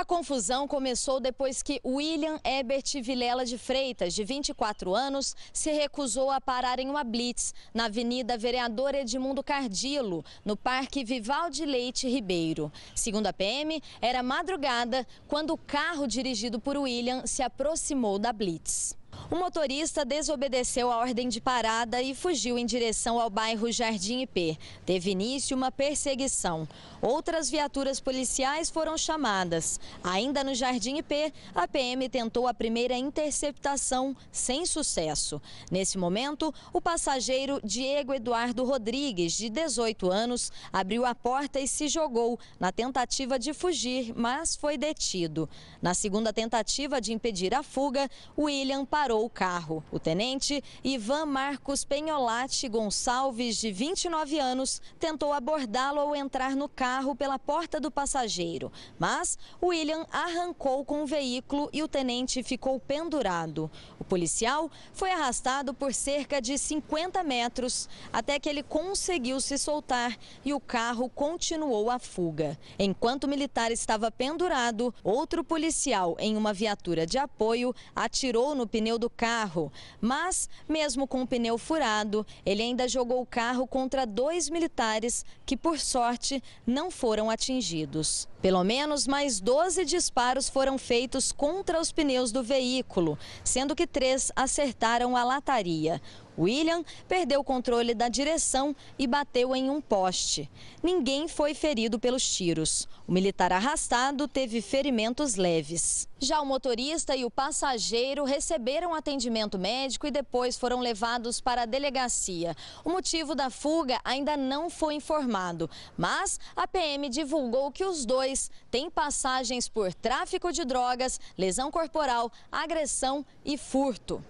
A confusão começou depois que William Ebert Vilela de Freitas, de 24 anos, se recusou a parar em uma blitz na Avenida Vereador Edmundo Cardilo, no Parque Vivaldi Leite Ribeiro. Segundo a PM, era madrugada quando o carro dirigido por William se aproximou da blitz. O motorista desobedeceu a ordem de parada e fugiu em direção ao bairro Jardim IP. Teve início uma perseguição. Outras viaturas policiais foram chamadas. Ainda no Jardim IP, a PM tentou a primeira interceptação sem sucesso. Nesse momento, o passageiro Diego Eduardo Rodrigues, de 18 anos, abriu a porta e se jogou na tentativa de fugir, mas foi detido. Na segunda tentativa de impedir a fuga, William parou o carro. O tenente Ivan Marcos Penholati Gonçalves, de 29 anos, tentou abordá-lo ao entrar no carro pela porta do passageiro. Mas William arrancou com o veículo e o tenente ficou pendurado. O policial foi arrastado por cerca de 50 metros até que ele conseguiu se soltar e o carro continuou a fuga. Enquanto o militar estava pendurado, outro policial em uma viatura de apoio atirou no pneu do carro, mas, mesmo com o pneu furado, ele ainda jogou o carro contra dois militares que, por sorte, não foram atingidos. Pelo menos mais 12 disparos foram feitos contra os pneus do veículo, sendo que três acertaram a lataria. William perdeu o controle da direção e bateu em um poste. Ninguém foi ferido pelos tiros. O militar arrastado teve ferimentos leves. Já o motorista e o passageiro receberam atendimento médico e depois foram levados para a delegacia. O motivo da fuga ainda não foi informado, mas a PM divulgou que os dois têm passagens por tráfico de drogas, lesão corporal, agressão e furto.